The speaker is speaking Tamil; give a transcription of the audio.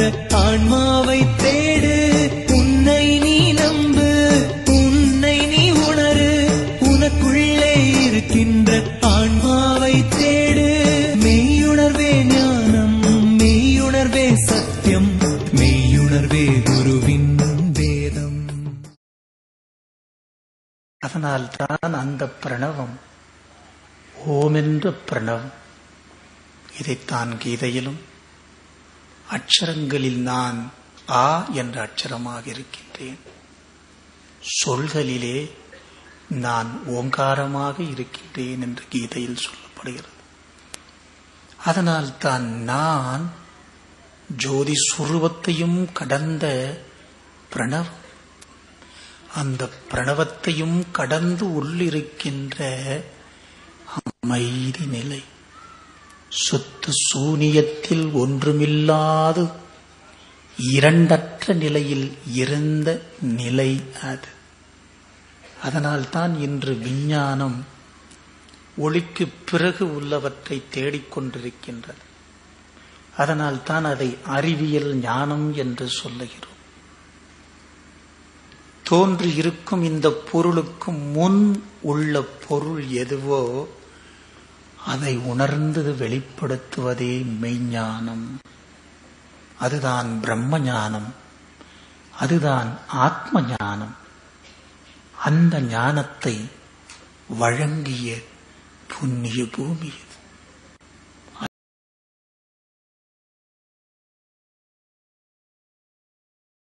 என்ற ஆன்மாவை தேடு. உன்னை நீ நம்பு உன்னை நீ உணரு. உனக்குள்ளே இருக்கின்ற ஆன்மாவை தேடு. மெய்யுணர்வே ஞானம் மெய்யுணர்வே சத்தியம் மெய்யுணர்வே குருவின் வேதம். அதனால்தான் அந்த பிரணவம் ஓம் என்ற பிரணவம். இதைத்தான் கீதையிலும் அட்சரங்களில் நான் ஆ என்ற அட்சரமாக இருக்கின்றேன். சொல்களிலே நான் ஓங்காரமாக இருக்கின்றேன் என்று கீதையில் சொல்லப்படுகிறது. அதனால் தான் நான் ஜோதி சுரூபத்தையும் கடந்த பிரணவம் அந்த பிரணவத்தையும் கடந்து உள்ளிருக்கின்ற அமைதி நிலை. சுத்து சூனியத்தில் ஒன்றுமில்லாது இரண்டற்ற நிலையில் இருந்த நிலை அது. அதனால்தான் இன்று விஞ்ஞானம் ஒளிக்கு பிறகு உள்ளவற்றை தேடிக்கொண்டிருக்கின்றது அதனால்தான் அதை அறிவியல் ஞானம் என்று சொல்லுகிறோம். தோன்றி இருக்கும் இந்த பொருளுக்கு முன் உள்ள பொருள் எதுவோ அதை உணர்ந்து வெளிப்படுத்துவதே மெய்ஞானம். அதுதான் பிரம்ம ஞானம் அதுதான் ஆத்ம ஞானம் அந்த ஞானத்தை வழங்கிய புண்ணிய பூமி